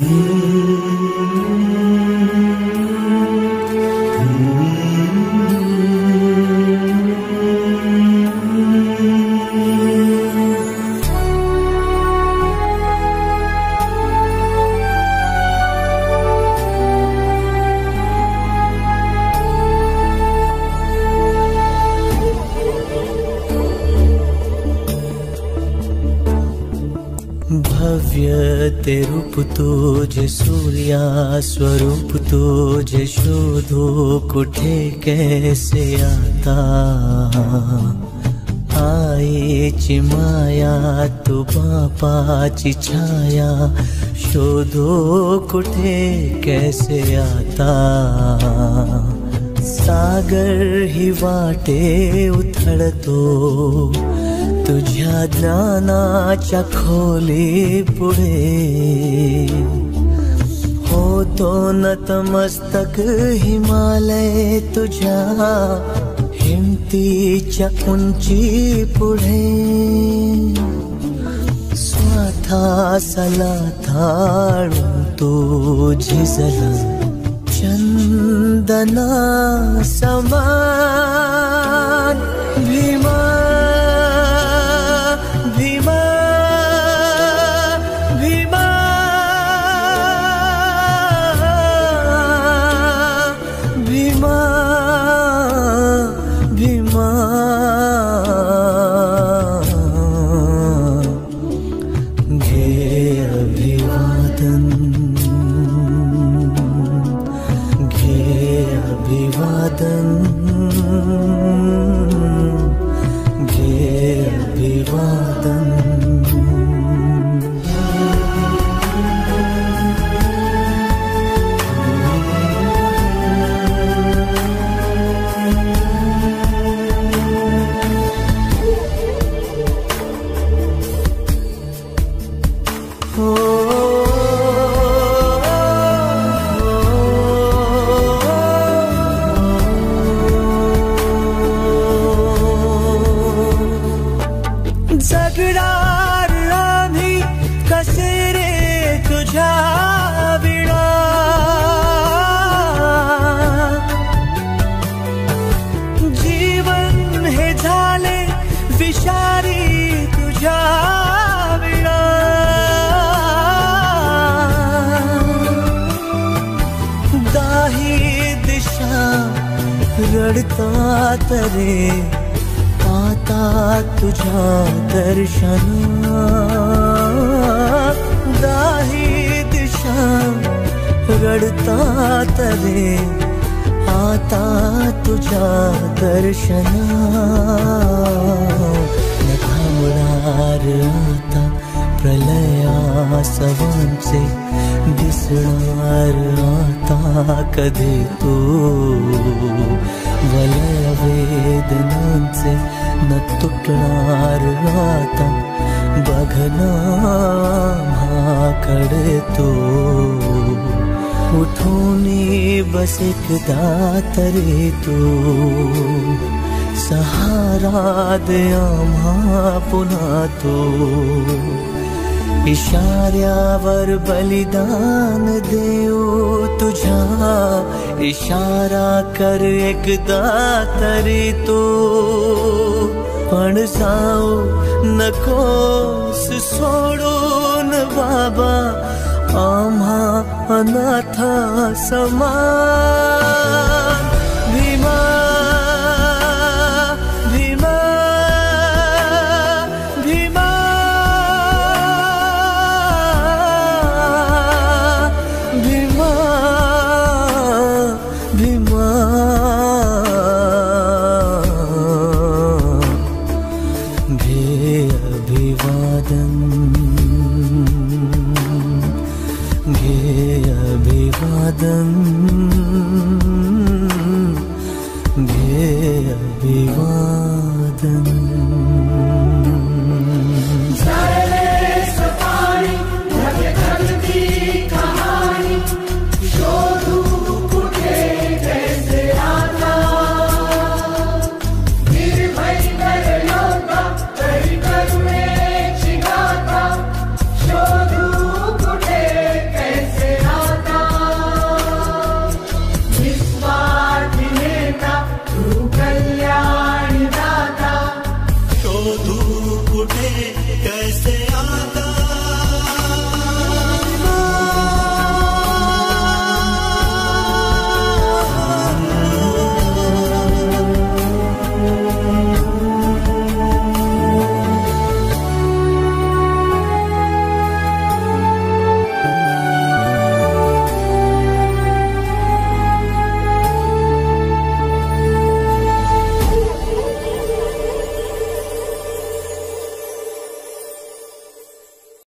Hum. भव्य ते रूप तुझे सूर्या, स्वरूप तुझे शोधो, कुठे कैसे आता? आईची माया तू बापाची छाया, शोधो कुठे कैसे आता? सागर ही वाटे उथळतो तुझ्या ज्ञानाच्या खोली पुढे। होतो नतमस्तक हिमालय तुझ्या हिमतीच्या उंची पुढे। स्वथासला थाळून तू झिजला, चंदना समान अभिवादन रडतात रे आता तुझ्या दर्शना। दाही दिशा रडतात रे आता तुझ्या दर्शना। आता प्रलया सवांचे दिसणार आता कधी तू। वेदनांचे न तू. उठून बस एकदा तरी तू. सहारा दे आम्हा पुन्हा तू इशाऱ्यावर बलिदान देऊ तुझ्या इशारा कर एकदा तरी तू। पण जाऊ नकोस सोडून बाबा। आम्हा अनाथा समान 等。कैसे आता